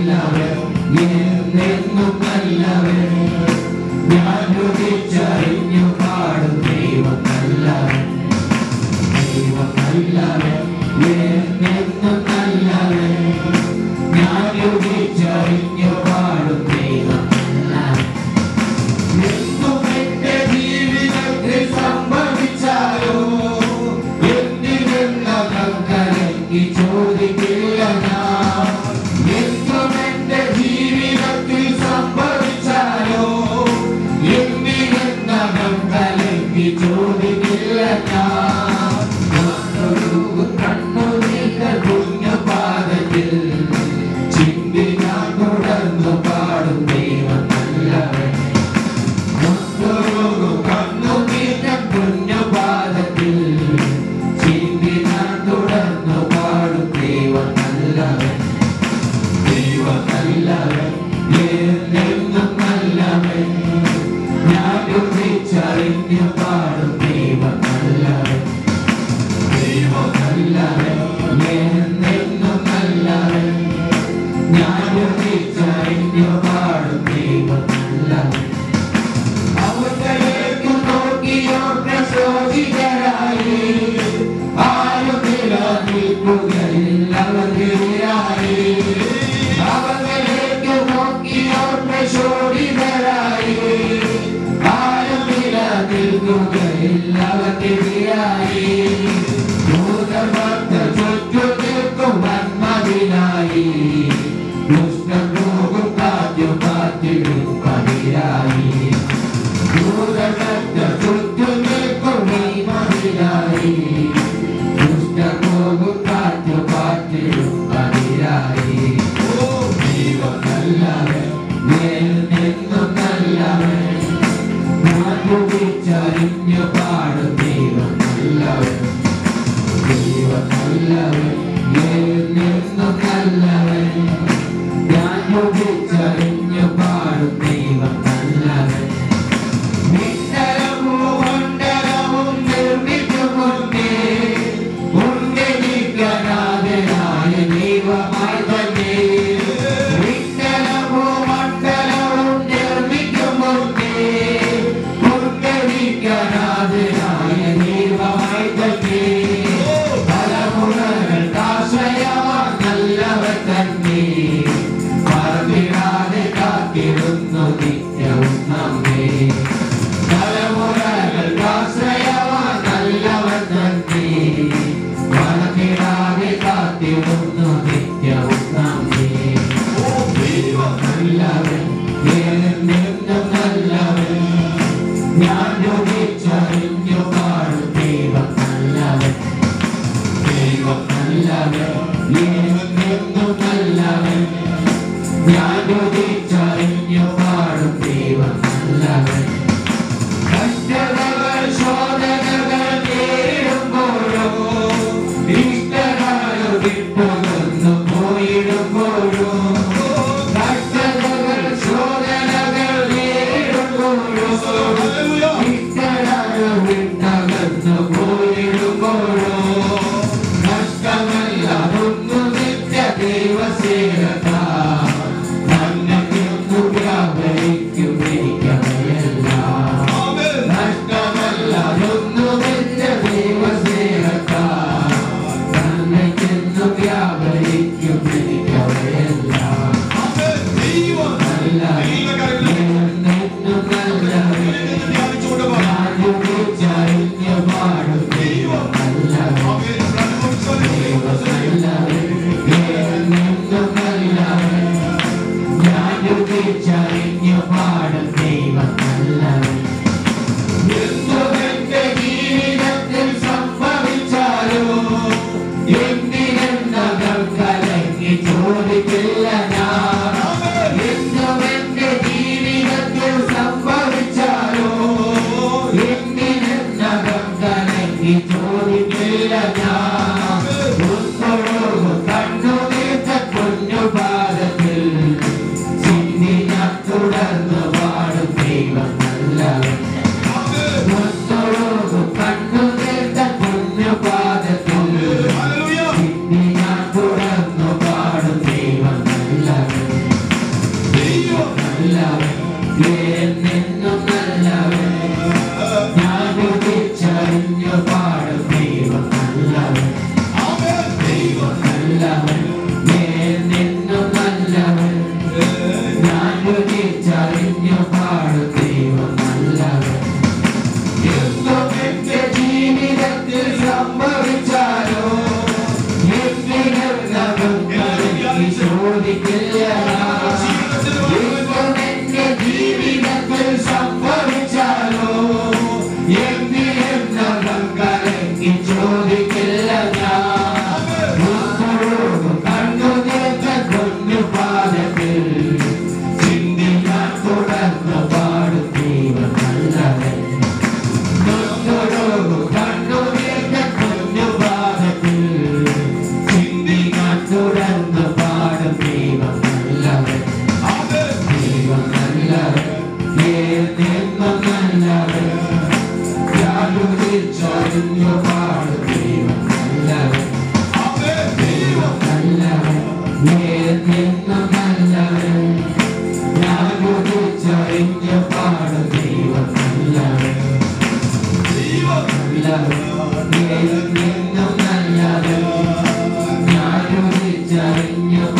എല്ലാവരും എന്നും എല്ലാവരും ഞാൻ ചോദിച്ചായി right now. night. Yeah. minha alegra. Darling, you